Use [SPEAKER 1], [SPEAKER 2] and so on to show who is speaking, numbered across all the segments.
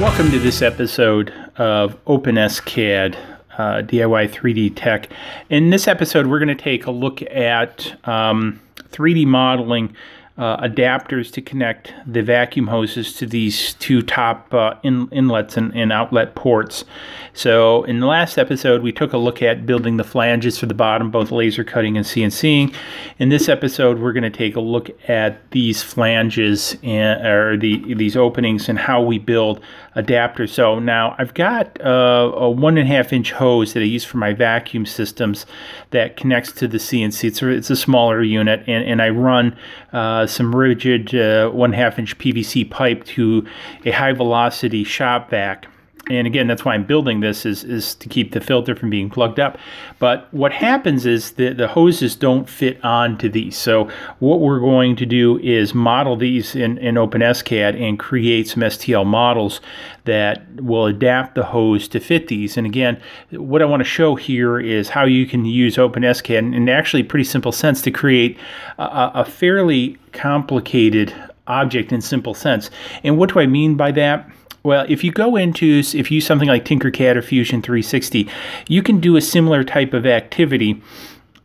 [SPEAKER 1] Welcome to this episode of OpenSCAD uh, DIY 3D Tech. In this episode, we're going to take a look at um, 3D modeling uh, adapters to connect the vacuum hoses to these two top uh, in, inlets and, and, outlet ports. So in the last episode, we took a look at building the flanges for the bottom, both laser cutting and CNCing. In this episode, we're going to take a look at these flanges and, or the these openings and how we build adapters. So now I've got uh, a one and a half inch hose that I use for my vacuum systems that connects to the CNC. It's a, it's a smaller unit, and, and I run uh, some rigid uh, one half inch PVC pipe to a high velocity shop vac and again that's why I'm building this is, is to keep the filter from being plugged up. But what happens is that the hoses don't fit onto these. So what we're going to do is model these in, in OpenSCAD and create some STL models that will adapt the hose to fit these. And again what I want to show here is how you can use OpenSCAD in actually pretty simple sense to create a, a fairly complicated object in simple sense. And what do I mean by that well, if you go into, if you use something like Tinkercad or Fusion 360, you can do a similar type of activity.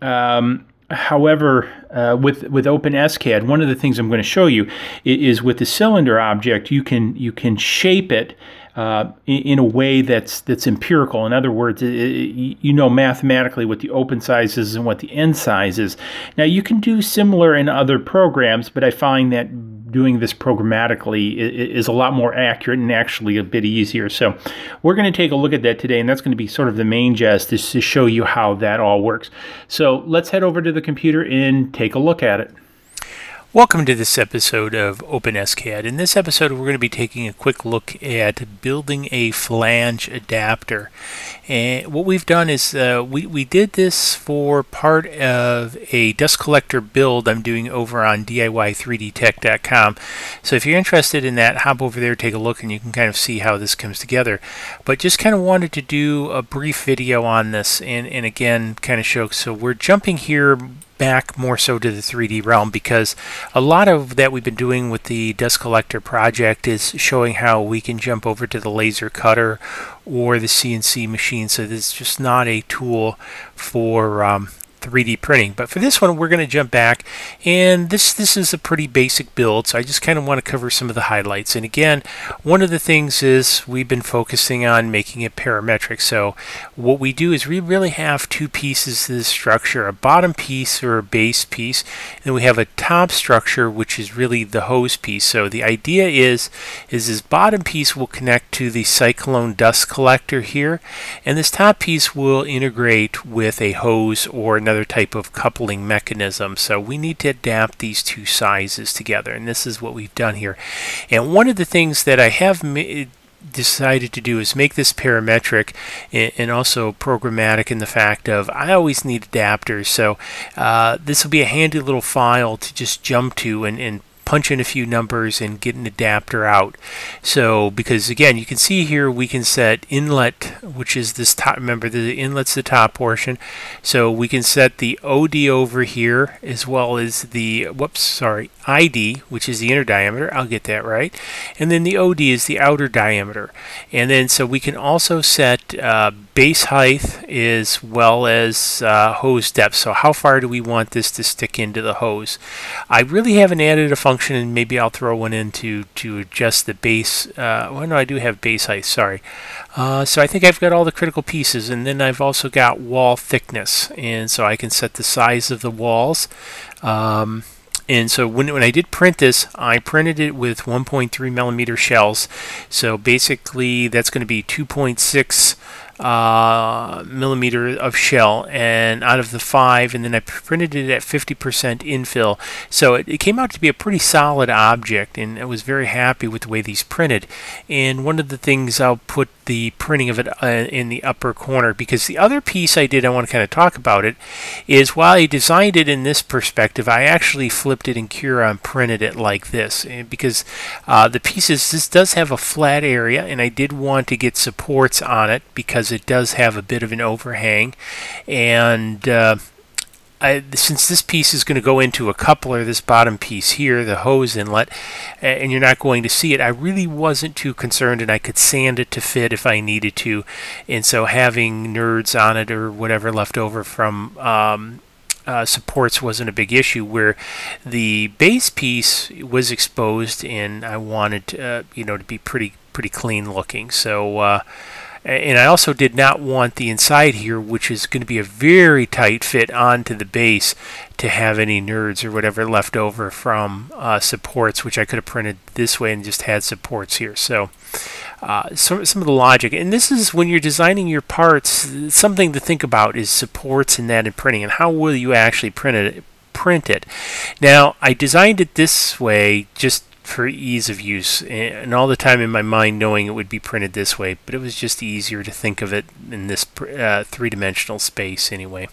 [SPEAKER 1] Um, however, uh, with with OpenSCAD, one of the things I'm going to show you is, with the cylinder object, you can you can shape it uh, in, in, a way that's that's empirical. In other words, it, it, you know mathematically what the open size is and what the end size is. Now you can do similar in other programs, but I find that doing this programmatically is a lot more accurate and actually a bit easier. So we're going to take a look at that today, and that's going to be sort of the main gist is to show you how that all works. So let's head over to the computer and take a look at it.
[SPEAKER 2] Welcome to this episode of OpenSCAD. In this episode, we're going to be taking a quick look at building a flange adapter. And what we've done is uh, we, we did this for part of a dust collector build I'm doing over on DIY3DTech.com. So if you're interested in that, hop over there, take a look, and you can kind of see how this comes together. But just kind of wanted to do a brief video on this and, and again, kind of show. So we're jumping here back more so to the 3D realm because a lot of that we've been doing with the dust collector project is showing how we can jump over to the laser cutter or the CNC machine. So is just not a tool for um, 3D printing. But for this one, we're going to jump back, and this this is a pretty basic build, so I just kind of want to cover some of the highlights. And again, one of the things is we've been focusing on making it parametric. So what we do is we really have two pieces to the structure, a bottom piece or a base piece, and we have a top structure, which is really the hose piece. So the idea is, is this bottom piece will connect to the cyclone dust collector here, and this top piece will integrate with a hose or another another type of coupling mechanism. So we need to adapt these two sizes together, and this is what we've done here. And one of the things that I have decided to do is make this parametric and also programmatic in the fact of I always need adapters so uh, this will be a handy little file to just jump to and, and punch in a few numbers and get an adapter out. So because again you can see here we can set inlet which is this top remember the inlet's the top portion. So we can set the OD over here as well as the whoops sorry ID which is the inner diameter. I'll get that right. And then the OD is the outer diameter. And then so we can also set uh, base height as well as uh, hose depth so how far do we want this to stick into the hose I really haven't added a function and maybe I'll throw one in to, to adjust the base. Uh, well, no, I do have base height, sorry. Uh, so I think I've got all the critical pieces and then I've also got wall thickness and so I can set the size of the walls. Um, and so when, when I did print this, I printed it with 1.3 millimeter shells. So basically that's going to be 2.6 uh, millimeter of shell and out of the five and then I printed it at 50% infill. So it, it, came out to be a pretty solid object and I was very happy with the way these printed. And one of the things I'll put the printing of it uh, in the upper corner because the other piece I did I want to kind of talk about it is while I designed it in this perspective I actually flipped it in Cura and printed it like this and because uh, the pieces this does have a flat area and I did want to get supports on it because because it does have a bit of an overhang and uh, I, since this piece is going to go into a coupler, this bottom piece here, the hose inlet, and you're not going to see it, I really wasn't too concerned and I could sand it to fit if I needed to. And so having nerds on it or whatever left over from um, uh, supports wasn't a big issue where the base piece was exposed and I wanted uh, you know to be pretty pretty clean looking so uh, and I also did not want the inside here, which is going to be a very tight fit onto the base, to have any nerds or whatever left over from uh, supports, which I could have printed this way and just had supports here. So, uh, some, some of the logic, and this is when you're designing your parts, something to think about is supports and that and printing, and how will you actually print it? Print it. Now, I designed it this way just for ease of use and all the time in my mind knowing it would be printed this way but it was just easier to think of it in this uh, three-dimensional space anyway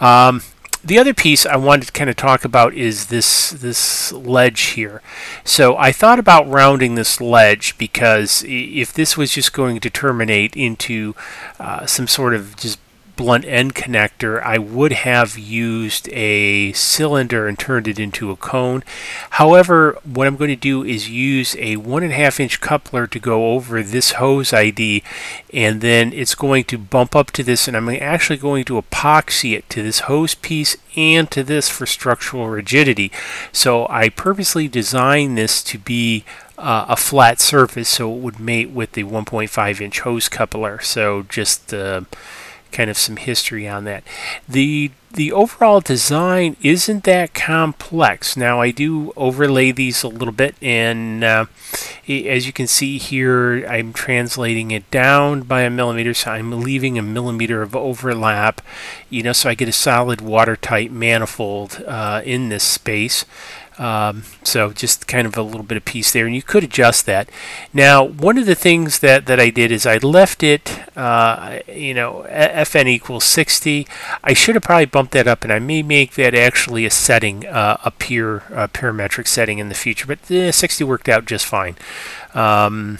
[SPEAKER 2] um, the other piece I wanted to kind of talk about is this this ledge here. So I thought about rounding this ledge because if this was just going to terminate into uh, some sort of just blunt end connector, I would have used a cylinder and turned it into a cone. However, what I'm going to do is use a one and a half inch coupler to go over this hose ID and then it's going to bump up to this and I'm actually going to epoxy it to this hose piece and to this for structural rigidity. So I purposely designed this to be uh, a flat surface so it would mate with the 1.5 inch hose coupler. So just uh, kind of some history on that. The the overall design isn't that complex. Now I do overlay these a little bit and uh, as you can see here I'm translating it down by a millimeter so I'm leaving a millimeter of overlap you know so I get a solid watertight manifold uh, in this space. Um, so just kind of a little bit of piece there, and you could adjust that. Now, one of the things that, that I did is I left it, uh, you know, FN equals 60. I should have probably bumped that up, and I may make that actually a setting, uh, a uh, parametric setting in the future, but eh, 60 worked out just fine. Um,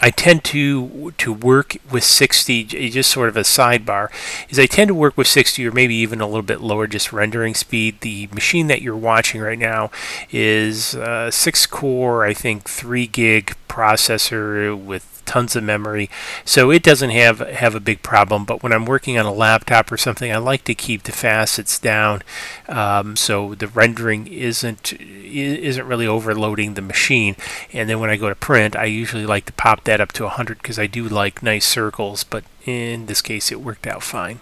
[SPEAKER 2] I tend to to work with 60 just sort of a sidebar is I tend to work with 60 or maybe even a little bit lower just rendering speed. The machine that you're watching right now is uh, 6 core I think 3 gig processor with tons of memory, so it doesn't have have a big problem. But when I'm working on a laptop or something, I like to keep the facets down, um, so the rendering isn't isn't really overloading the machine. And then when I go to print, I usually like to pop that up to 100 because I do like nice circles. But in this case, it worked out fine.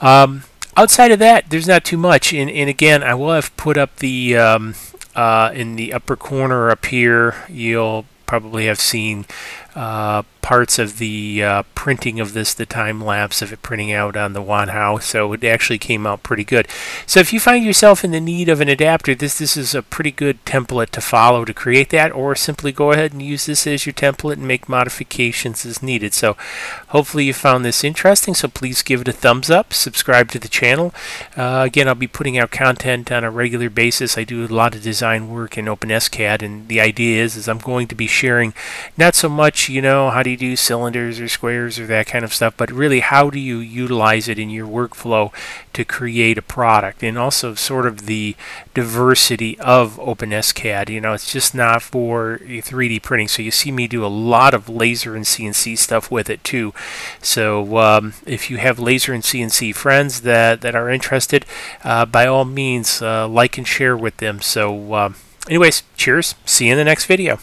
[SPEAKER 2] Um, outside of that, there's not too much. And, and again, I will have put up the um, uh, in the upper corner up here. You'll probably have seen uh, parts of the uh, printing of this, the time lapse of it printing out on the Wanhao, so it actually came out pretty good. So if you find yourself in the need of an adapter, this this is a pretty good template to follow to create that, or simply go ahead and use this as your template and make modifications as needed. So hopefully you found this interesting, so please give it a thumbs up, subscribe to the channel. Uh, again, I'll be putting out content on a regular basis. I do a lot of design work in OpenSCAD, and the idea is, is I'm going to be sharing not so much, you know, how do you do cylinders or squares or that kind of stuff, but really how do you utilize it in your workflow to create a product and also sort of the diversity of OpenSCAD. You know, it's just not for 3D printing. So you see me do a lot of laser and CNC stuff with it too. So um, if you have laser and CNC friends that, that are interested, uh, by all means, uh, like and share with them. So uh, anyways, cheers. See you in the next video.